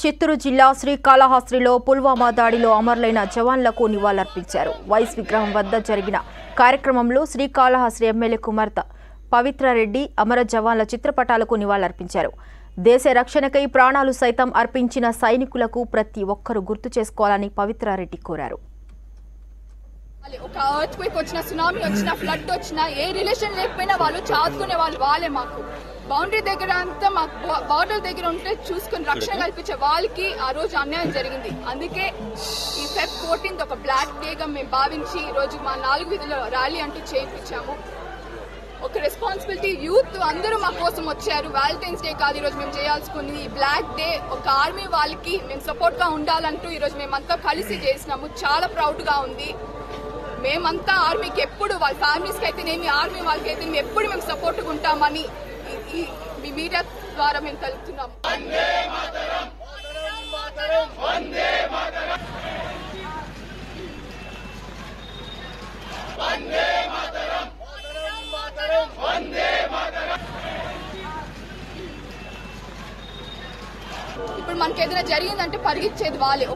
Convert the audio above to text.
చిత్తూరు జిల్లా శ్రీకాళహస్తిలో పుల్వామా దాడిలో అమరులైన జవాన్లకు నివాళులర్పించారు. వైస్ విగ్రహం వద్ద జరిగిన కార్యక్రమంలో శ్రీకాళహస్తి ఎమ్మెల్యే కుమార్తె పవిత్రారెడ్డి అమర జవాన్ల చిత్రపటాలకు నివాళులర్పించారు. దేశ రక్షణకై ప్రాణాలు సైతం అర్పించిన సైనికులకు ప్రతి ఒక్కరూ గుర్తు చేసుకోవాలని పవిత్రారెడ్డి కోరారు. ఒక ఎర్త్ క్వేక్ వచ్చిన సునామీ వచ్చిన ఫ్లడ్ వచ్చినా ఏ రిలేషన్ లేకపోయినా వాళ్ళు చాదుకునే వాళ్ళు వాళ్ళే మాకు. బౌండరీ దగ్గర అంతా మాకు బార్డర్ దగ్గర ఉంటే చూసుకొని రక్షణ కల్పించే వాళ్ళకి ఆ రోజు అన్యాయం జరిగింది. అందుకే ఈ ఫెబ్ ఫోర్టీన్త్ ఒక బ్లాక్ డేగా మేము భావించి ఈ రోజు మా నాలుగు వీధుల ర్యాలీ అంటూ చేయించాము. ఒక రెస్పాన్సిబిలిటీ యూత్ అందరూ మా కోసం వచ్చారు. వ్యాలంటైన్స్ డే కాదు ఈరోజు మేము చేయాల్సుకుంది ఈ బ్లాక్ డే ఒక ఆర్మీ వాళ్ళకి మేము సపోర్ట్గా ఉండాలంటూ ఈరోజు మేమంతా కలిసి చేసినాము. చాలా ప్రౌడ్గా ఉంది. మేమంతా ఆర్మీకి ఎప్పుడు వాళ్ళ ఫ్యామిలీస్కి అయితేనేమి ఆర్మీ వాళ్ళకి అయితే మేము ఎప్పుడు మేము సపోర్ట్ ఉంటామని ఈ- మీ మీడియా ద్వారా మేము కలుపుతున్నాం. ఇప్పుడు మనకి ఏదైనా జరిగిందంటే పరిగించేది వాళ్ళే.